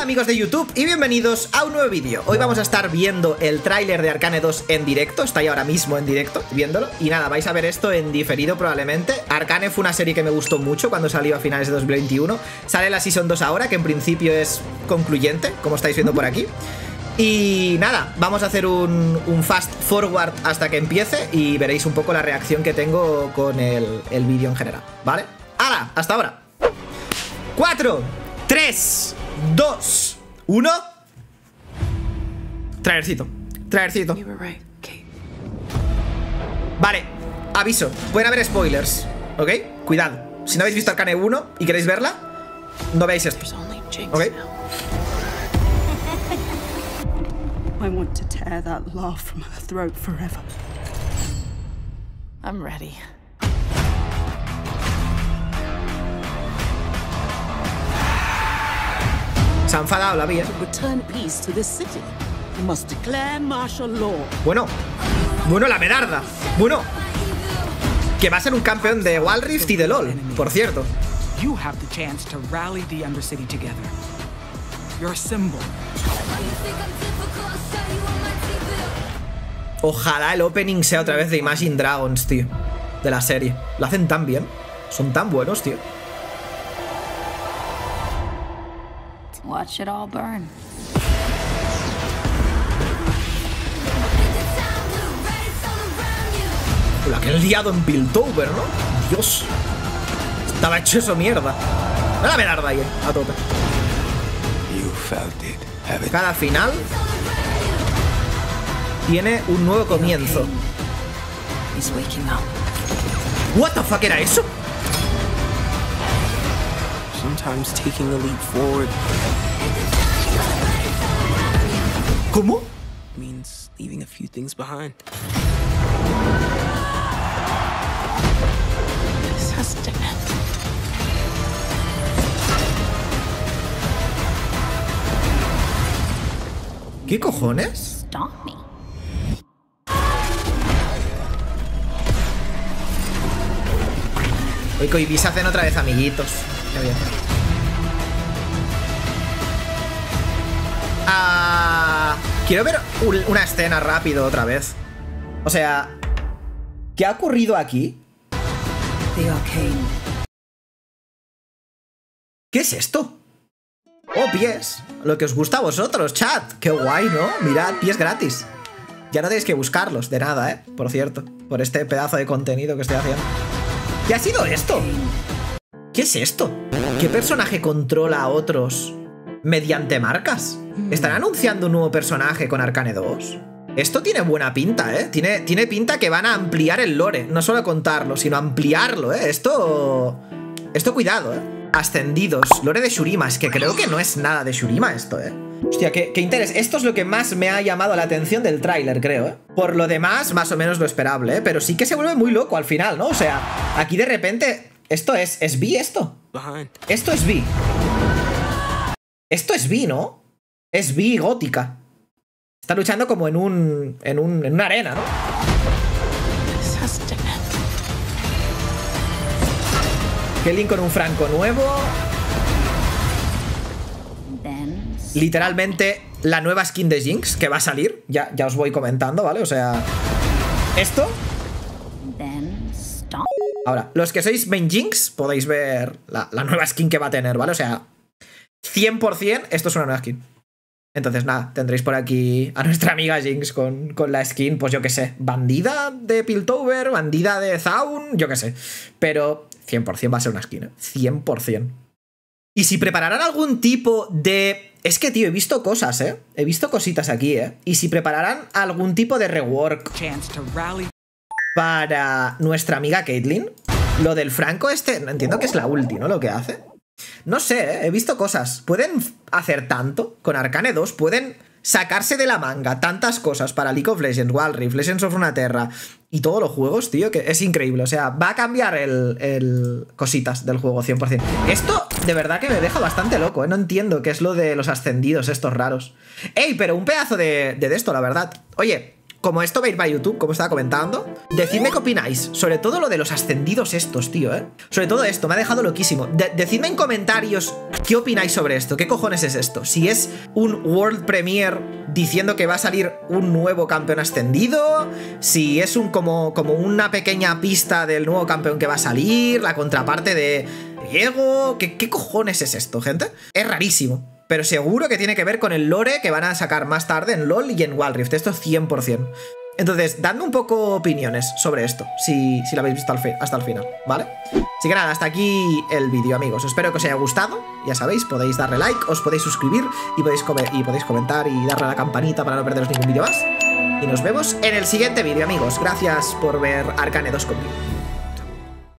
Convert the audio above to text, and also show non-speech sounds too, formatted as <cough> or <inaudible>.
Amigos de YouTube y bienvenidos a un nuevo vídeo. Hoy vamos a estar viendo el tráiler de Arcane 2 en directo, estoy ahora mismo en directo viéndolo. Y nada, vais a ver esto en diferido probablemente. Arcane fue una serie que me gustó mucho cuando salió a finales de 2021. Sale la Season 2 ahora, que en principio es concluyente, como estáis viendo por aquí. Y nada, vamos a hacer un, un, fast forward hasta que empiece y veréis un poco la reacción que tengo con el, el vídeo en general, ¿vale? ¡Hala! Hasta ahora. 4, 3, 2, 1. Traercito, traercito. Vale, aviso, pueden haber spoilers, ¿ok? Cuidado. Si no habéis visto Arcane 1 y queréis verla, no veáis esto, ¿ok? <laughs> I want to tear that laugh from her throat forever. I'm ready. Se ha enfadado la vía. Bueno, bueno, la medarda. Bueno, que va a ser un campeón de Wild Rift y de LOL, por cierto. You have the chance to rally the Undercity together. Symbol. Ojalá el opening sea otra vez de Imagine Dragons, tío. De la serie. Lo hacen tan bien. Son tan buenos, tío. Watch it all burn. La que el liado en Piltover, ¿no? Dios. Estaba hecho eso mierda. Dale la medarda ahí, a tope. Cada final tiene un nuevo comienzo. What the fuck era eso? Sometimes taking a leap forward ¿Cómo? means leaving a few things behind. This has to end. ¿Qué cojones? Stop me. Que hoy se hacen otra vez amiguitos. Qué bien. Quiero ver un- una escena rápido otra vez. O sea, ¿qué ha ocurrido aquí? ¿Qué es esto? Oh, pies. Lo que os gusta a vosotros, chat. Qué guay, ¿no? Mirad, pies gratis. Ya no tenéis que buscarlos, de nada, ¿eh? Por cierto, por este pedazo de contenido que estoy haciendo. ¿Qué ha sido esto? ¿Qué es esto? ¿Qué personaje controla a otros mediante marcas? ¿Están anunciando un nuevo personaje con Arcane 2? Esto tiene buena pinta, ¿eh? Tiene, tiene pinta que van a ampliar el lore. No solo contarlo, sino ampliarlo, ¿eh? Esto... Esto cuidado, ¿eh? Ascendidos. Lore de Shurima. Es que creo que no es nada de Shurima esto, ¿eh? Hostia, qué, qué interés. Esto es lo que más me ha llamado la atención del tráiler, creo, ¿eh? Por lo demás, más o menos lo esperable, ¿eh? Pero sí que se vuelve muy loco al final, ¿no? O sea, aquí de repente... ¿Esto es... ¿Es Vi esto? Esto es Vi. Esto es Vi, ¿no? Es Vi gótica. Está luchando como en un... En, un, en una arena, ¿no? Kelly con un franco nuevo. Literalmente la nueva skin de Jinx que va a salir. Ya, ya os voy comentando, ¿vale? O sea... Esto. Ahora, los que sois main Jinx podéis ver la, la nueva skin que va a tener, ¿vale? O sea, 100% esto es una nueva skin. Entonces, nada, tendréis por aquí a nuestra amiga Jinx con, con la skin, pues yo qué sé, bandida de Piltover, bandida de Zaun, yo qué sé. Pero 100% va a ser una skin, ¿eh? 100%. Y si prepararán algún tipo de... Es que, tío, he visto cosas, ¿eh? He visto cositas aquí, ¿eh? Y si prepararán algún tipo de rework para nuestra amiga Caitlyn. Lo del Franco este, entiendo que es la ulti, ¿no? Lo que hace. No sé, ¿eh? he visto cosas. Pueden hacer tanto con Arcane 2, pueden sacarse de la manga tantas cosas para League of Legends, Wild Rift, Legends of Runeterra y todos los juegos, tío, que es increíble. O sea, va a cambiar el, el cositas del juego 100%. Esto de verdad que me deja bastante loco, ¿eh? No entiendo qué es lo de los ascendidos estos raros. ¡Ey, pero un pedazo de, de esto, la verdad! Oye, como esto va a ir para YouTube, como estaba comentando, decidme qué opináis. Sobre todo lo de los ascendidos estos, tío, ¿eh? Sobre todo esto, me ha dejado loquísimo. De- decidme en comentarios qué opináis sobre esto. ¿Qué cojones es esto? Si es un World Premiere diciendo que va a salir un nuevo campeón ascendido, si es un como, como una pequeña pista del nuevo campeón que va a salir, la contraparte de Diego. ¿Qué, qué cojones es esto, gente? Es rarísimo. Pero seguro que tiene que ver con el lore que van a sacar más tarde en LOL y en Wild Rift. Esto 100%. Entonces, dadme un poco opiniones sobre esto, si, si lo habéis visto hasta el final, ¿vale? Así que nada, hasta aquí el vídeo, amigos. Espero que os haya gustado. Ya sabéis, podéis darle like, os podéis suscribir y podéis, y podéis comentar y darle a la campanita para no perderos ningún vídeo más. Y nos vemos en el siguiente vídeo, amigos. Gracias por ver Arcane 2 conmigo.